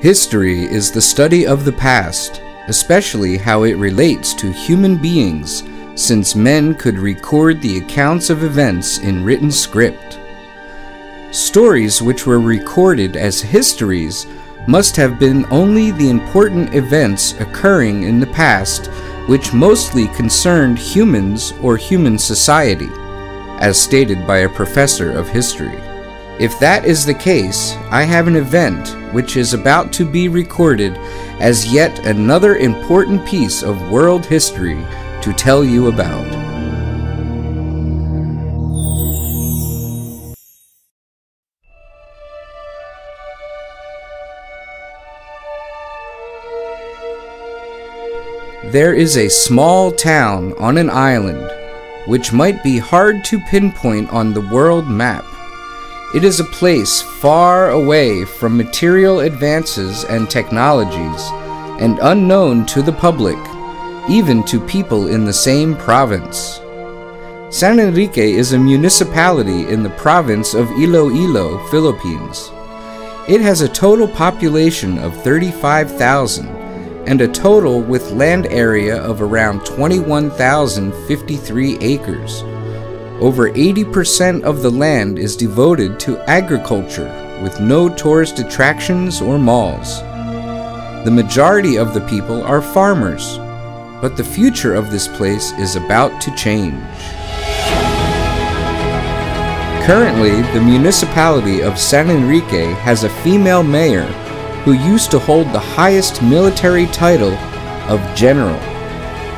History is the study of the past, especially how it relates to human beings, since men could record the accounts of events in written script. Stories which were recorded as histories must have been only the important events occurring in the past which mostly concerned humans or human society, as stated by a professor of history. If that is the case, I have an event which is about to be recorded as yet another important piece of world history to tell you about. There is a small town on an island which might be hard to pinpoint on the world map. It is a place far away from material advances and technologies, and unknown to the public, even to people in the same province. San Enrique is a municipality in the province of Iloilo, Philippines. It has a total population of 35,000 and a total with land area of around 21,053 acres. Over 80% of the land is devoted to agriculture with no tourist attractions or malls. The majority of the people are farmers, but the future of this place is about to change. Currently, the municipality of San Enrique has a female mayor who used to hold the highest military title of general.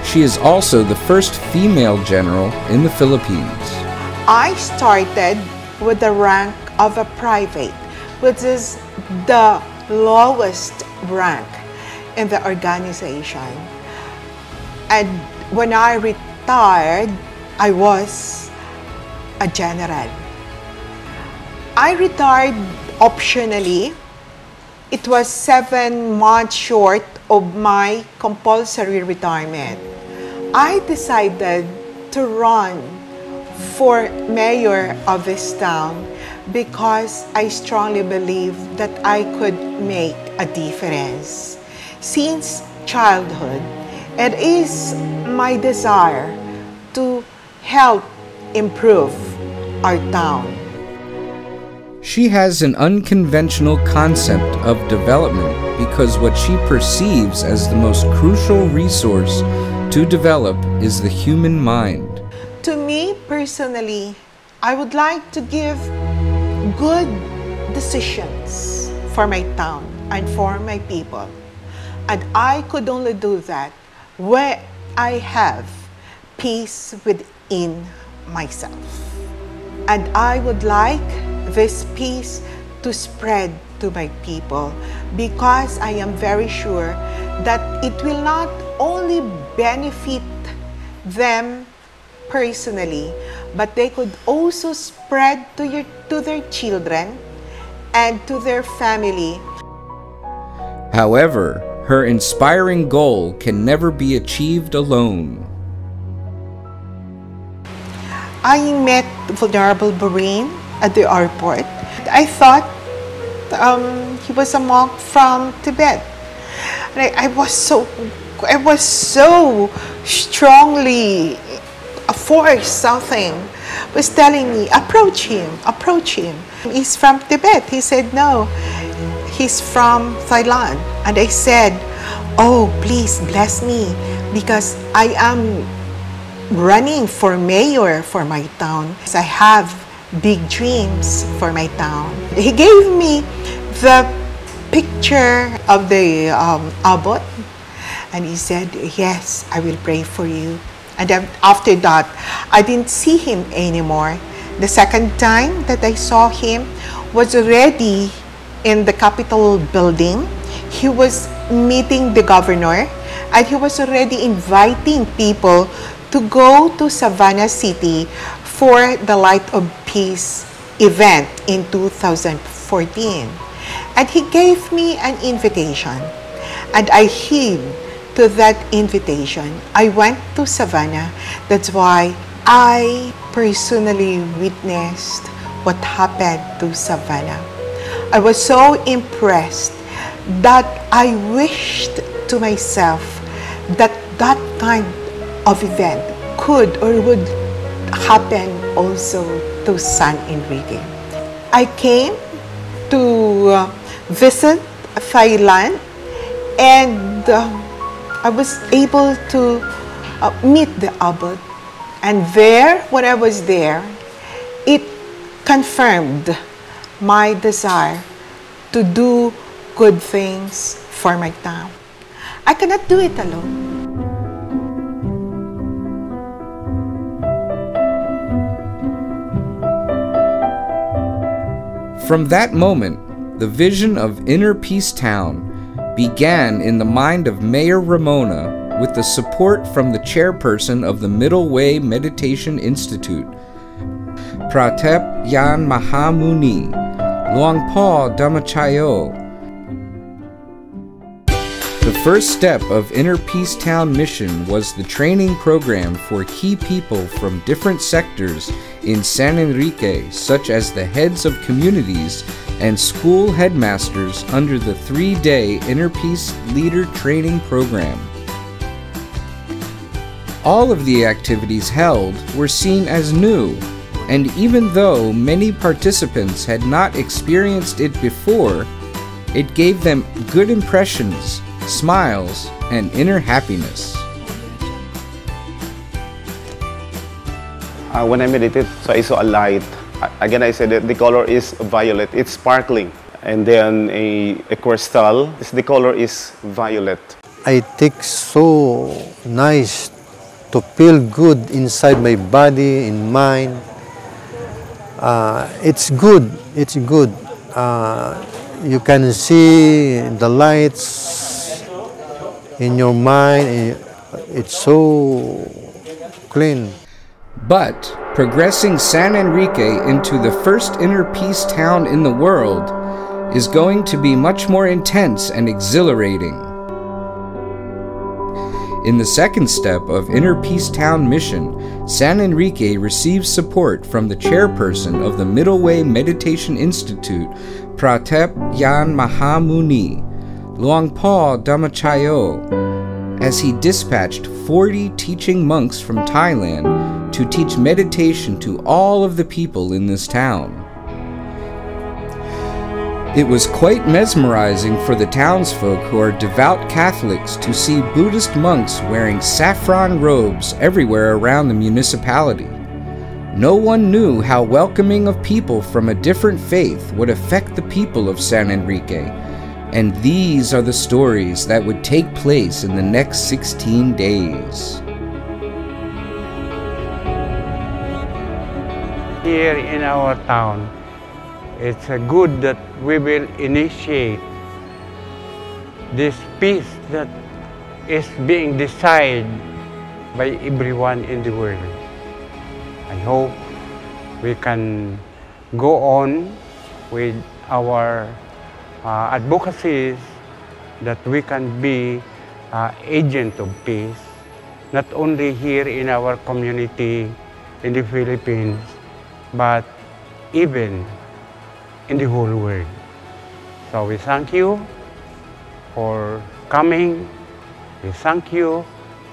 She is also the first female general in the Philippines. I started with the rank of a private, which is the lowest rank in the organization. And when I retired, I was a general. I retired optionally. It was seven months short of my compulsory retirement. I decided to run for mayor of this town because I strongly believe that I could make a difference. Since childhood, it is my desire to help improve our town. She has an unconventional concept of development because what she perceives as the most crucial resource to develop is the human mind. To me personally, I would like to give good decisions for my town and for my people. And I could only do that where I have peace within myself. And I would like this peace to spread to my people because I am very sure that it will not only benefit them personally, but they could also spread to, your, to their children and to their family. However, her inspiring goal can never be achieved alone. I met Venerable Burin at the airport. I thought um, he was a monk from Tibet. And I, I was so, I was so strongly forced something was telling me, approach him, approach him. He's from Tibet. He said, no, he's from Thailand. And I said, oh, please bless me because I am running for mayor for my town. I have big dreams for my town. He gave me the picture of the um, abbot and he said, yes, I will pray for you. And then after that, I didn't see him anymore. The second time that I saw him was already in the Capitol building. He was meeting the governor and he was already inviting people to go to Savannah City for the Light of Peace event in 2014. And he gave me an invitation and I heed to that invitation. I went to Savannah. That's why I personally witnessed what happened to Savannah. I was so impressed that I wished to myself that that kind of event could or would happen also to San Enrique. I came to uh, visit Thailand and uh, I was able to uh, meet the abbot. And there, when I was there, it confirmed my desire to do good things for my town. I cannot do it alone. From that moment, the vision of Inner Peace Town began in the mind of Mayor Ramona with the support from the chairperson of the Middle Way Meditation Institute, Pratep Yan Mahamuni, Luang Por Dhammajayo. The first step of Inner Peace Town mission was the training program for key people from different sectors in San Enrique, such as the heads of communities and school headmasters under the three day Inner Peace Leader Training Program. All of the activities held were seen as new, and even though many participants had not experienced it before, it gave them good impressions, smiles, and inner happiness. Uh, when I meditate, so I saw a light again, I said that the color is violet. It's sparkling. And then a, a crystal, the color is violet. I think so nice to feel good inside my body, in mind. Uh, it's good. It's good. Uh, you can see the lights in your mind. It's so clean. But progressing San Enrique into the first inner peace town in the world is going to be much more intense and exhilarating. In the second step of Inner Peace Town mission, San Enrique receives support from the chairperson of the Middle Way Meditation Institute, Pratep Yan Mahamuni, Luangpo Dhammachayo, as he dispatched 40 teaching monks from Thailand to teach meditation to all of the people in this town. It was quite mesmerizing for the townsfolk who are devout Catholics to see Buddhist monks wearing saffron robes everywhere around the municipality. No one knew how welcoming of people from a different faith would affect the people of San Enrique, and these are the stories that would take place in the next 16 days. Here in our town, it's a good that we will initiate this peace that is being desired by everyone in the world. I hope we can go on with our uh, advocacies that we can be uh, agent of peace, not only here in our community in the Philippines, but even in the whole world. So we thank you for coming. We thank you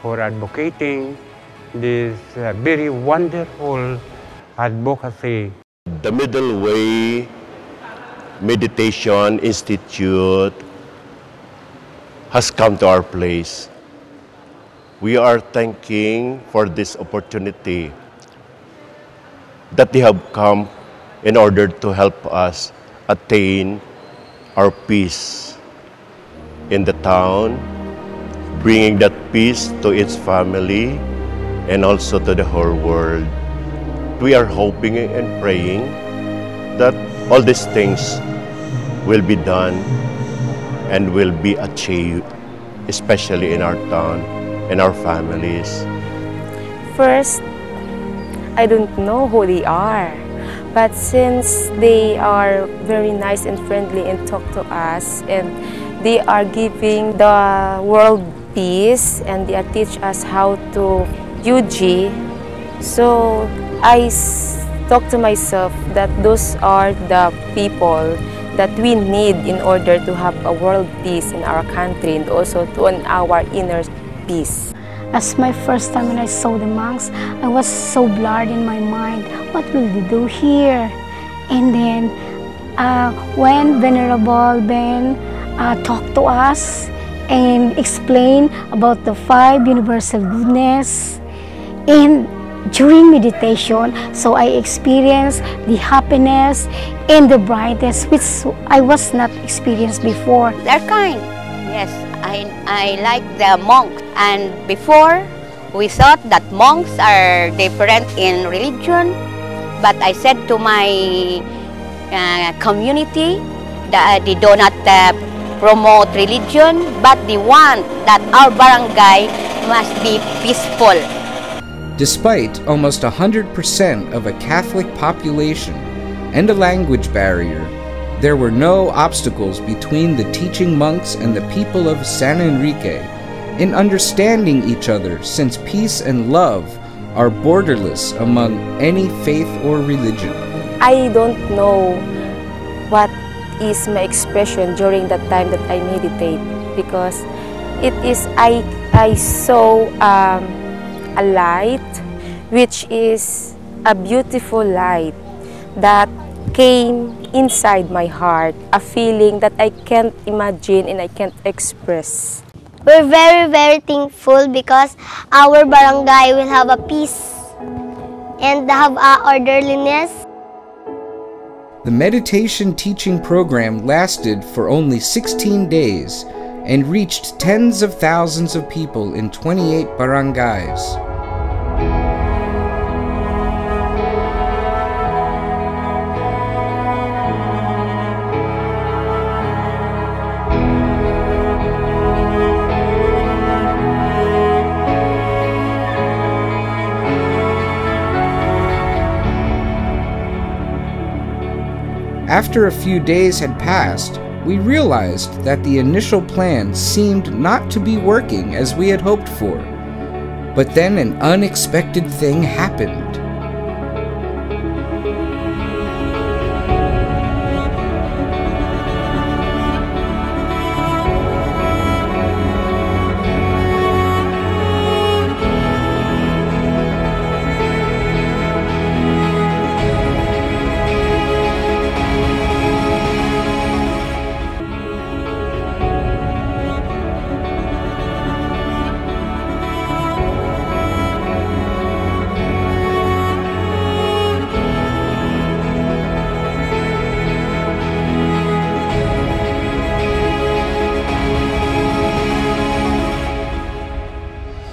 for advocating this uh, very wonderful advocacy. The Middle Way Meditation Institute has come to our place. We are thanking for this opportunity that they have come in order to help us attain our peace in the town, bringing that peace to its family and also to the whole world. We are hoping and praying that all these things will be done and will be achieved, especially in our town and our families. First, I don't know who they are. But since they are very nice and friendly and talk to us and they are giving the world peace and they teach us how to UG, so I talk to myself that those are the people that we need in order to have a world peace in our country and also to on our inner peace. As my first time when I saw the monks, I was so blurred in my mind. What will they do here? And then uh, when Venerable Ben uh, talked to us and explained about the five universal goodness, and during meditation, so I experienced the happiness and the brightness which I was not experienced before. They're kind. Yes, I, I like the monks. And before, we thought that monks are different in religion. But I said to my uh, community that they do not uh, promote religion, but they want that our barangay must be peaceful. Despite almost 100% of a Catholic population and a language barrier, there were no obstacles between the teaching monks and the people of San Enrique in understanding each other since peace and love are borderless among any faith or religion. I don't know what is my expression during that time that I meditate because it is I I saw um, a light which is a beautiful light that came inside my heart, a feeling that I can't imagine and I can't express. We're very, very thankful because our barangay will have a peace and have a orderliness. The meditation teaching program lasted for only 16 days and reached tens of thousands of people in 28 barangays. After a few days had passed, we realized that the initial plan seemed not to be working as we had hoped for. But then an unexpected thing happened.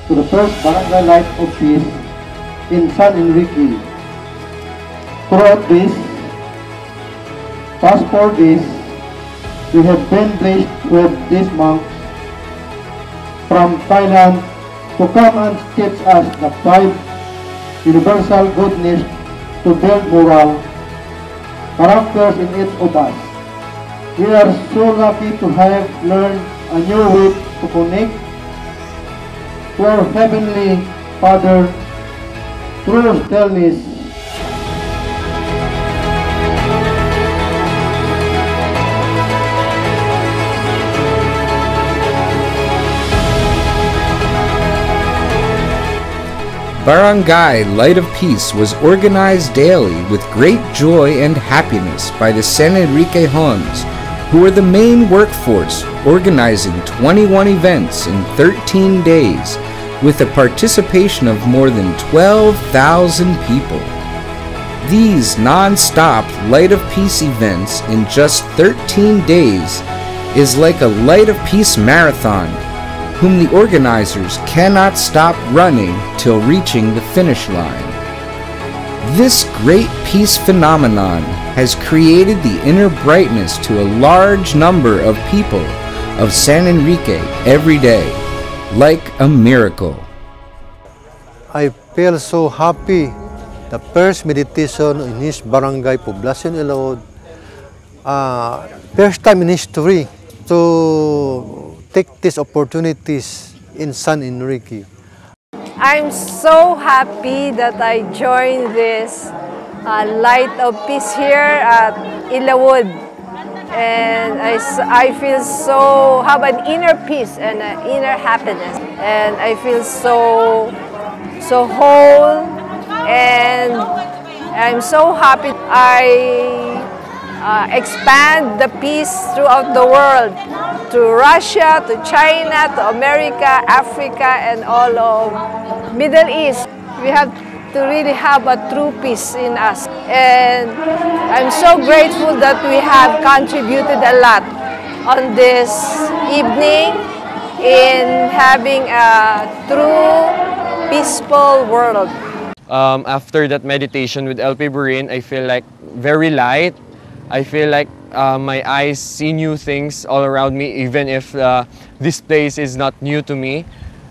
To the first Barangay Light of Peace in San Enrique. Throughout this past four days, we have been blessed with these monks from Thailand to come and teach us the five universal goodness to build moral characters in each of us. We are so lucky to have learned a new way to connect to our Heavenly Father through stillness. Barangay Light of Peace was organized daily with great joy and happiness by the San Enrique Hons, who were the main workforce organizing 21 events in 13 days with a participation of more than 12,000 people. These non-stop Light of Peace events in just 13 days is like a Light of Peace marathon whom the organizers cannot stop running till reaching the finish line. This great peace phenomenon has created the inner brightness to a large number of people of San Enrique every day, like a miracle. I feel so happy. The first meditation in his barangay Poblacion Ilawod, uh, first time in history to take these opportunities in San Enrique. I'm so happy that I joined this uh, Light of Peace here at Ilawod. and I, I feel so have an inner peace and an inner happiness. And I feel so so whole. And I'm so happy I uh, expand the peace throughout the world to Russia, to China, to America, Africa, and all of Middle East. We have to really have a true peace in us. And I'm so grateful that we have contributed a lot on this evening in having a true peaceful world. Um, after that meditation with LP Burin, I feel like very light. I feel like uh, my eyes see new things all around me, even if uh, this place is not new to me.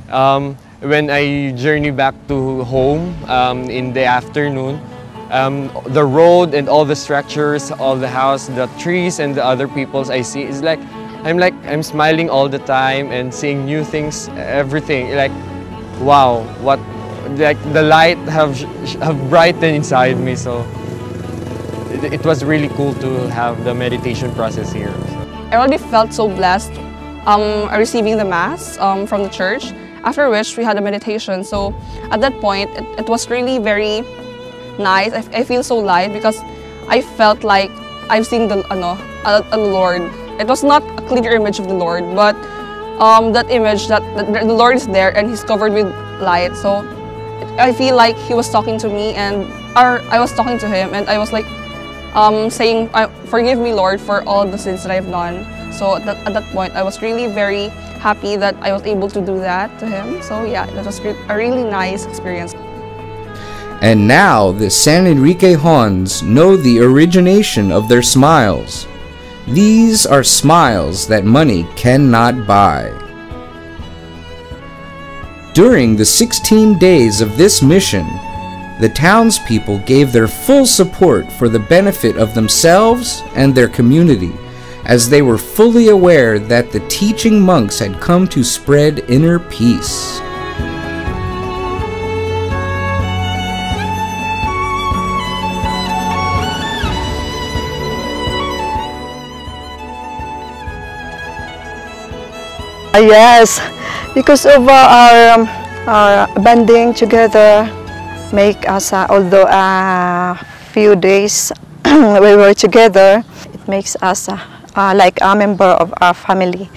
Um, when I journey back to home um, in the afternoon, um, the road and all the structures of the house, the trees and the other peoples I see is like I'm like I'm smiling all the time and seeing new things, everything like wow, what like the light have have brightened inside me. So it, it was really cool to have the meditation process here. I already felt so blessed um, receiving the Mass um, from the church, after which we had a meditation. So at that point, it, it was really very nice. I, I feel so light because I felt like I've seen the, ano, a, a Lord. It was not a clear image of the Lord, but um, that image that the, the Lord is there and He's covered with light. So I feel like He was talking to me and or I was talking to Him and I was like, um, saying, "I- Forgive me, Lord, for all the sins that I've done. So at that, at that point, I was really very happy that I was able to do that to Him. So yeah, that was a really nice experience. And now the San Enrique Hons know the origination of their smiles. These are smiles that money cannot buy. During the 16 days of this mission, the townspeople gave their full support for the benefit of themselves and their community, as they were fully aware that the teaching monks had come to spread inner peace. Uh, yes, because of our, um, our banding together make us, uh, although a few days we were together, it makes us like a member of our family.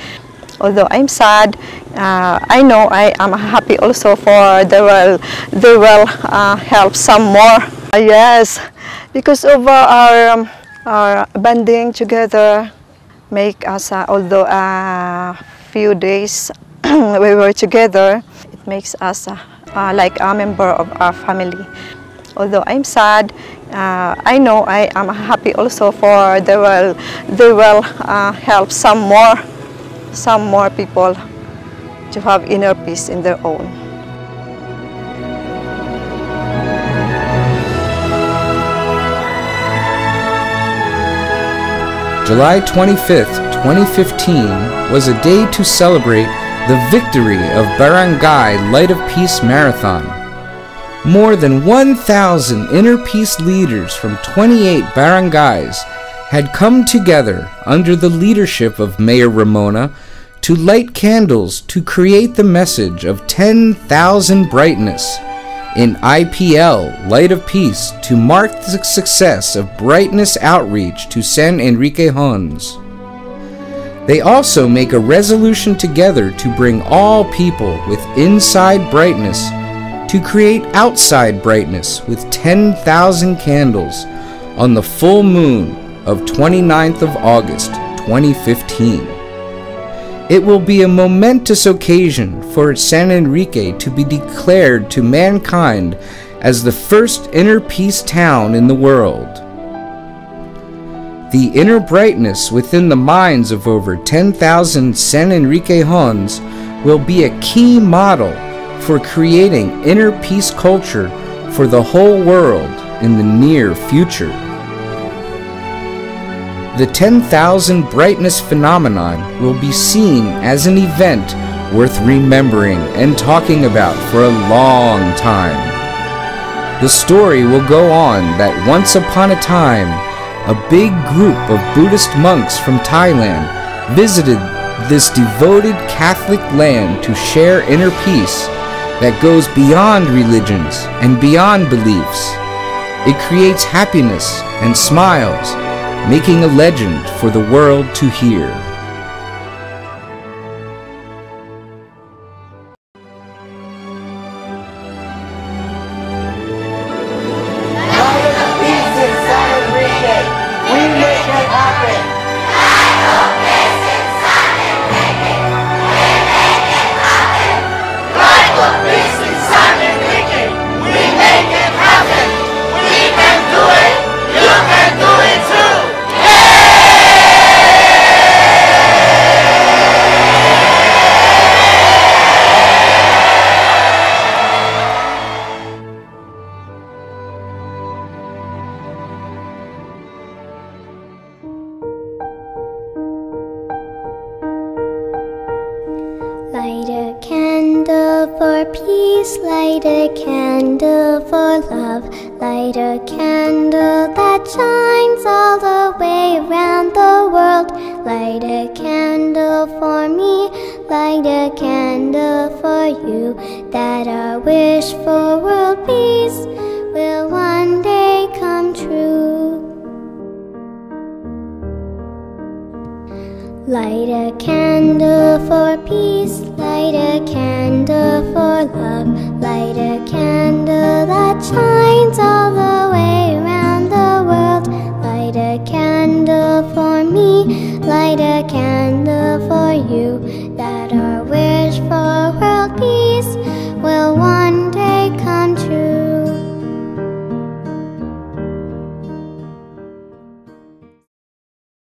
Although I'm sad, uh, I know I am happy also for they will, they will uh, help some more. Uh, yes, because of our, um, our banding together make us, although a few days we were together, it makes us uh, like a member of our family. Although I'm sad, uh, I know I am happy also for they will, they will uh, help some more, some more people to have inner peace in their own. July 25th, 2015 was a day to celebrate the victory of Barangay Light of Peace Marathon. More than 1,000 inner peace leaders from 28 barangays had come together under the leadership of Mayor Ramona to light candles to create the message of 10,000 brightness in IPL Light of Peace to mark the success of brightness outreach to San Enrique Hons. They also make a resolution together to bring all people with inside brightness to create outside brightness with 10,000 candles on the full moon of 29th of August 2015. It will be a momentous occasion for San Enrique to be declared to mankind as the first inner peace town in the world. The inner brightness within the minds of over 10,000 San Enrique Hons will be a key model for creating inner peace culture for the whole world in the near future. The 10,000 brightness phenomenon will be seen as an event worth remembering and talking about for a long time. The story will go on that once upon a time, a big group of Buddhist monks from Thailand visited this devoted Catholic land to share inner peace that goes beyond religions and beyond beliefs. It creates happiness and smiles, making a legend for the world to hear. Light a candle for you, that our wish for world peace will one day come true. Light a candle for peace, light a candle for love, light a candle that shines all the way